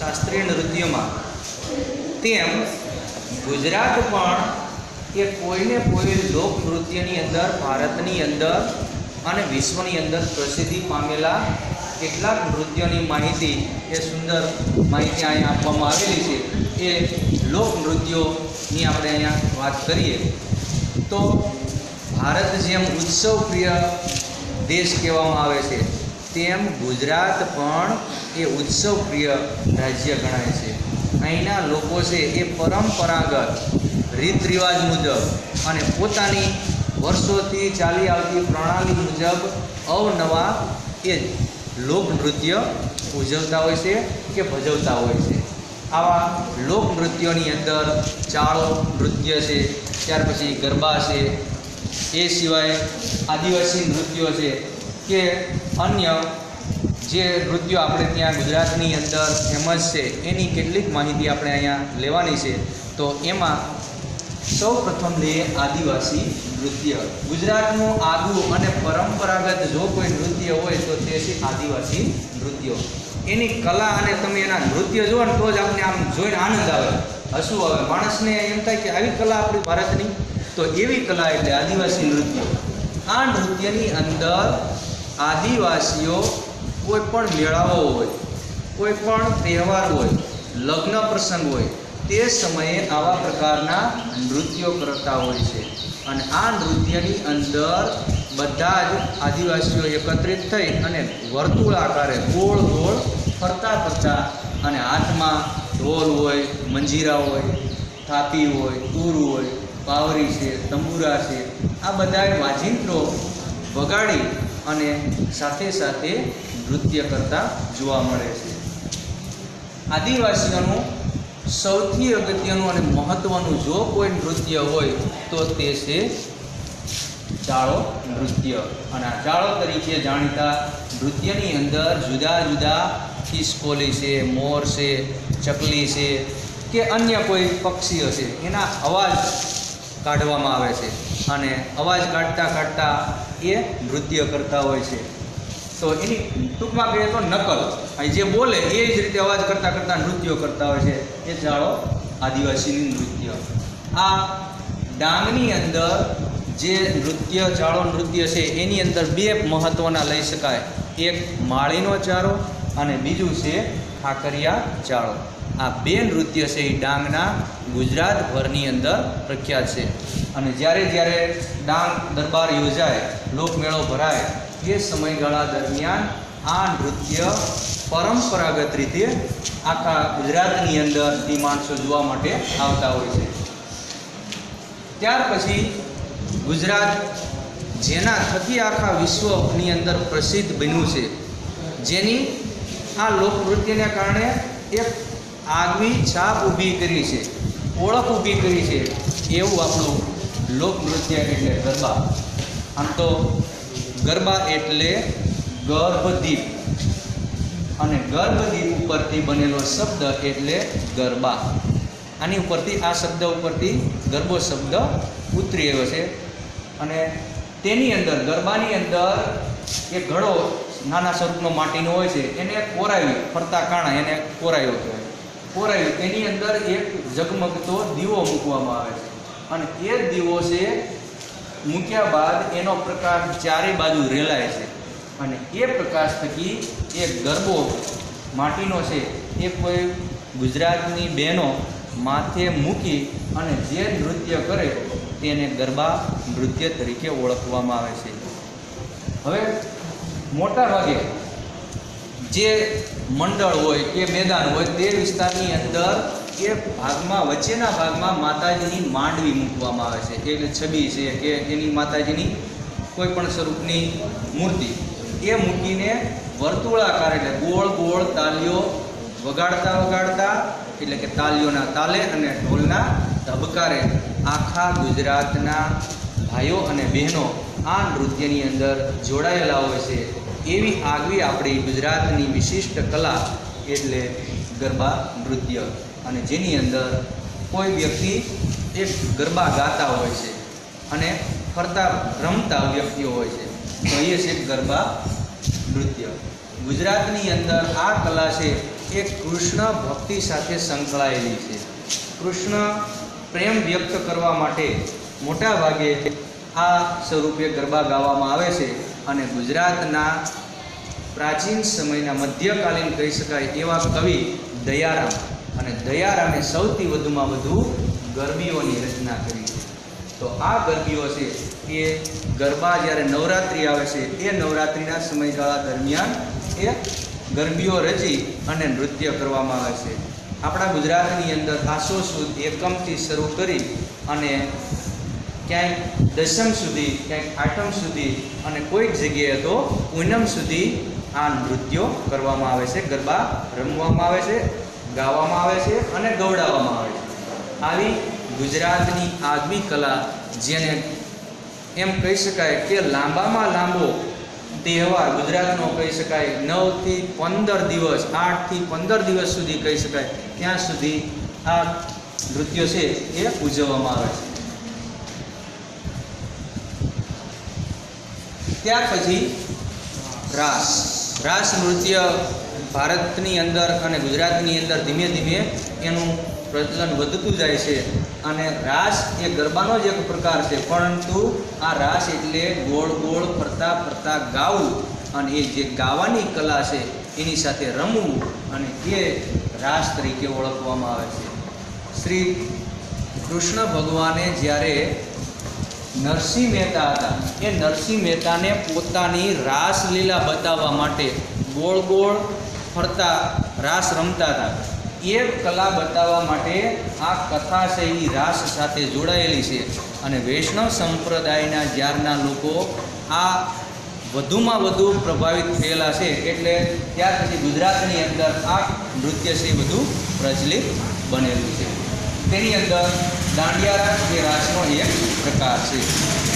શાસ્ત્રીય નૃત્યોમાં. તેમ ગુજરાત પણ એ કોઈને કોઈ લોક નૃત્યની અંદર, ભારતની અંદર અને વિશ્વની અંદર પ્રસિદ્ધિ પામેલા કેટલાક નૃત્યોની માહિતી એ સુંદર માહિતી અહીંયા આપવામાં આવેલી છે. એ લોક નૃત્યોની આપણે અહીંયા વાત કરીએ. તો ભારત જેમ ઉત્સવ પ્રિય દેશ કહેવામાં આવે છે. તેમ ગુજરાત પણ એ ઉત્સવ પ્રિય રાજ્ય ગણાય છે. અહીંના લોકો છે એ પરંપરાગત રીત રિવાજ મુજબ અને પોતાની વર્ષોથી ચાલી આવતી પ્રણાલી મુજબ અવનવા એ લોકનૃત્ય ઉજવતા હોય છે કે ભજવતા હોય છે. આવા લોકનૃત્યોની અંદર ચાળો નૃત્ય છે, ત્યાર પછી ગરબા છે, એ સિવાય આદિવાસી નૃત્યો છે કે અન્ય જે નૃત્યો આપણે ત્યાં ગુજરાતની અંદર ફેમસ છે, એની કેટલીક માહિતી આપણે અહીંયા લેવાની છે, તો એમાં સૌ પ્રથમ લઈએ આદિવાસી નૃત્ય. ગુજરાતનું આગવું અને પરંપરાગત જો કોઈ નૃત્ય હોય તો તે છે આદિવાસી નૃત્યો. એની કલા અને તમે એના નૃત્ય જુઓ ને તો જ આપણે આમ જોઈને આનંદ આવે. હસવું આવે. માણસને એમ થાય કે આવી કલા આપણી ભારતની? તો એવી કલા એટલે આદિવાસી નૃત્ય. આ નૃત્યની અંદર આદિવાસીઓ કોઈ પણ મેળાઓ હોય, કોઈ પણ તહેવાર હોય, લગ્ન પ્રસંગ હોય, તે સમયે આવા પ્રકારના નૃત્યો કરતા હોય છે. અને આ નૃત્યની અંદર બધા જ આદિવાસીઓ એકત્રિત થઈ અને વર્તુળ આકારે ગોળ ગોળ ફરતા ફરતા અને હાથમાં ઢોલ હોય, મંજીરા હોય, થાપી હોય કુર હોય પાવરી છે, તંબુરા છે, આ બધા વાજિંત્રો વગાડી અને સાથે સાથે નૃત્ય કરતા જોવા મળે છે. આદિવાસીઓનું સૌથી અગત્યનું અને મહત્ત્વનું જો કોઈ નૃત્ય હોય તો તે છે ચાળો નૃત્ય. અને આ ચાળો તરીકે જાણીતા નૃત્યની અંદર જુદા જુદા ખિસકોલી છે, મોર છે, ચકલી છે કે અન્ય કોઈ પક્ષીઓ છે એના અવાજ કાઢવામાં આવે છે. અને અવાજ કાઢતા કાઢતા એ નૃત્ય કરતા હોય છે. તો એની ટૂંકમાં કહીએ તો નકલ. અહીં જે બોલે એ જ રીતે અવાજ કરતાં કરતાં નૃત્યો કરતા હોય છે. એ જાળો આદિવાસીની નૃત્ય. આ ડાંગની અંદર જે નૃત્ય ચાળો નૃત્ય છે, એની અંદર બે મહત્ત્વના લઈ શકાય. એક માળીનો ચારો અને બીજું છે ખાકરિયા ચાળો. આ બે નૃત્ય છે એ ડાંગના ગુજરાતભરની અંદર પ્રખ્યાત છે. અને જ્યારે જ્યારે ડાંગ દરબાર યોજાય, લોકમેળો ભરાય, એ સમયગાળા દરમિયાન આ નૃત્ય પરંપરાગત રીતે આખા ગુજરાતની અંદર માણસો જોવા માટે આવતા હોય છે. ત્યાર પછી ગુજરાત, જેના થકી આખા વિશ્વની અંદર પ્રસિદ્ધ બન્યું છે, જેની આ લોકનૃત્યને કારણે એક આગવી છાપ ઊભી કરી છે, ઓળખ ઊભી કરી છે, એવું આપણું લોકનૃત્ય એટલે ગરબા. આમ તો ગરબા એટલે ગર્ભદીપ. અને ગર્ભદીપ ઉપરથી બનેલો શબ્દ એટલે ગરબા. આની ઉપરથી આ શબ્દ ઉપરથી ગરબો શબ્દ ઉતરી આવ્યો છે. અને તેની અંદર, ગરબાની અંદર એક ઘડો નાના સ્વરૂપનો માટીનો હોય છે, એને કોરાવી ફરતા કાણા એને કોરાયો કહેવાય. કોરાયું એની અંદર એક ઝગમગતો દીવો મૂકવામાં આવે છે. અને એ દીવો છે મૂક્યા બાદ એનો પ્રકાશ ચારે બાજુ રેલાય છે. અને એ પ્રકાશ થકી એ ગરબો માટીનો છે. એ કોઈ ગુજરાતની બહેનો માથે મૂકી અને જે નૃત્ય કરે તેને ગરબા નૃત્ય તરીકે ઓળખવામાં આવે છે. હવે મોટા ભાગે જે મંડળ હોય કે મેદાન હોય તે વિસ્તારની અંદર એ ભાગમાં, વચ્ચેના ભાગમાં માતાજીની માંડવી મૂકવામાં આવે છે એટલે છબી છે કે એની માતાજીની કોઈ પણ સ્વરૂપની મૂર્તિ. એ મૂકીને વર્તુળાકાર એટલે ગોળ ગોળ તાલીઓ વગાડતા વગાડતા, એટલે કે તાલીઓના તાલે અને ઢોલના ધબકારે આખા ગુજરાતના ભાઈઓ અને બહેનો આ નૃત્યની અંદર જોડાયેલા હોય છે. એવી આગવી આપણી ગુજરાતની વિશિષ્ટ કલા એટલે ગરબા નૃત્ય. અને જેની અંદર કોઈ વ્યક્તિ એક ગરબા ગાતા હોય છે અને ફરતા રમતા વ્યક્તિઓ હોય છે, તો એ છે ગરબા નૃત્ય. ગુજરાતની અંદર આ કલા છે એ કૃષ્ણ ભક્તિ સાથે સંકળાયેલી છે. કૃષ્ણ પ્રેમ વ્યક્ત કરવા માટે મોટા ભાગે આ સ્વરૂપે ગરબા ગાવામાં આવે છે અને ગુજરાતના પ્રાચીન સમયના મધ્યકાલીન કહી શકાય એવા કવિ દયારામ અને દયારામે સૌથી વધુમાં વધુ ગરબીઓની રચના કરી છે. તો આ ગરબીઓ છે એ ગરબા જ્યારે નવરાત્રિ આવે છે, એ નવરાત્રિના સમયગાળા દરમિયાન એ ગરબીઓ રચી અને નૃત્ય કરવામાં આવે છે. આપણા ગુજરાતની અંદર આસો સુદ એકમથી શરૂ કરી અને ક્યાંક દશમ સુધી ક્યાંક આઠમ સુધી અને કોઈક જગ્યાએ તો પૂનમ સુધી આ નૃત્યો કરવામાં આવે છે. ગરબા રમવામાં આવે છે, ગાવામાં આવે છે અને ગવડાવવામાં આવે છે. આવી ગુજરાતની આગવી કલા જેને એમ કહી શકાય કે લાંબામાં લાંબો તહેવાર ગુજરાતનો કહી શકાય, નવથી પંદર દિવસ, આઠથી પંદર દિવસ સુધી કહી શકાય, ત્યાં સુધી આ નૃત્યો છે એ ઉજવવામાં આવે છે. ત્યાર પછી રાસ. રાસ નૃત્ય ભારતની અંદર અને ગુજરાતની અંદર ધીમે ધીમે એનું પ્રચલન વધતું જાય છે. અને રાસ એ ગરબાનો જ એક પ્રકાર છે. પરંતુ આ રાસ એટલે ગોળ ગોળ ફરતા ફરતા ગાવું. અને એ જે ગાવાની કલા છે, એની સાથે રમવું અને એ રાસ તરીકે ઓળખવામાં આવે છે. શ્રી કૃષ્ણ ભગવાને જ્યારે નરસિંહ મહેતા હતા. એ નરસિંહ મહેતાને પોતાની રાસલીલા બતાવવા માટે ગોળ ગોળ ફરતા રાસ રમતા હતા. એ કલા બતાવવા માટે આ કથા છે એ રાસ સાથે જોડાયેલી છે. અને વૈષ્ણવ સંપ્રદાયના જ્યારના લોકો આ વધુમાં વધુ પ્રભાવિત થયેલા છે એટલે ત્યાર પછી ગુજરાતની અંદર આ નૃત્ય છે બધું પ્રચલિત બનેલું છે. તેની અંદર દાંડિયા રાસ એ રાસનો એક પ્રકાર છે.